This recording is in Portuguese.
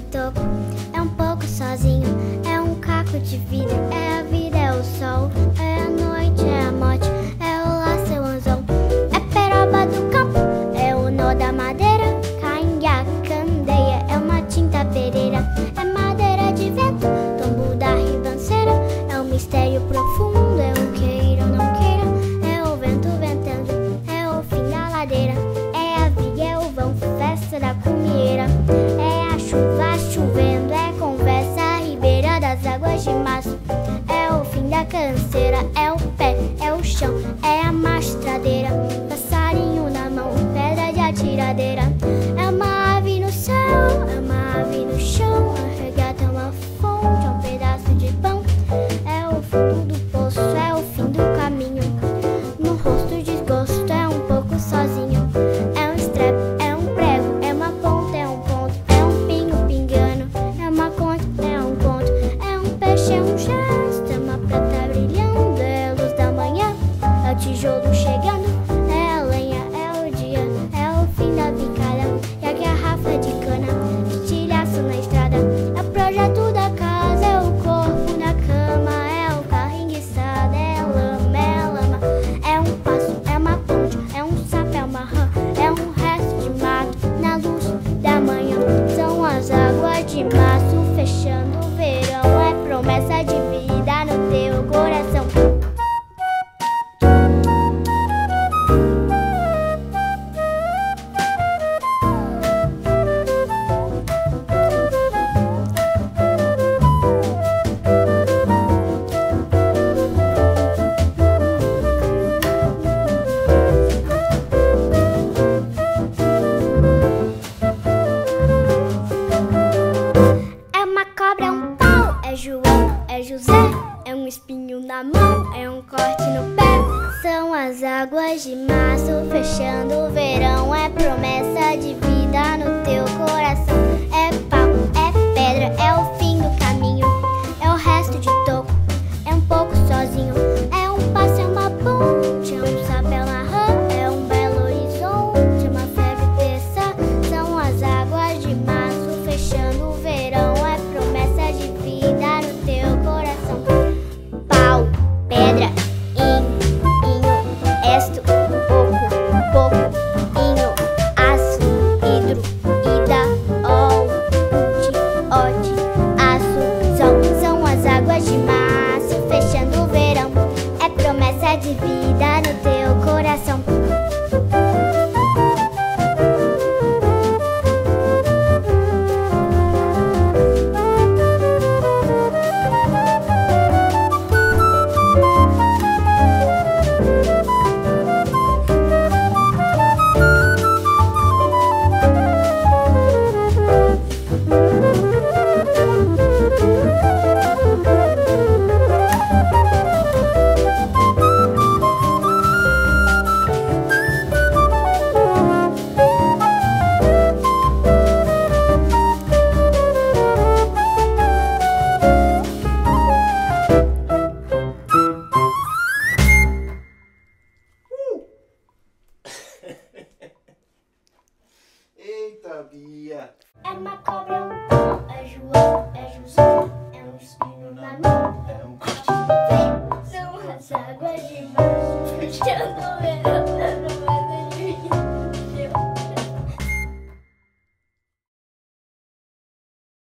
de é um pouco sozinho, é um caco de vida, é a vida, é o sol, é a noite, é a morte. cadeira espinho na mão, é um corte no pé. São as águas de março, fechando o verão, é promessa de vida no uma cobra, é um pão, é João, é José, é um espinho na mão, é um corte de um são as águas de baixo, que andam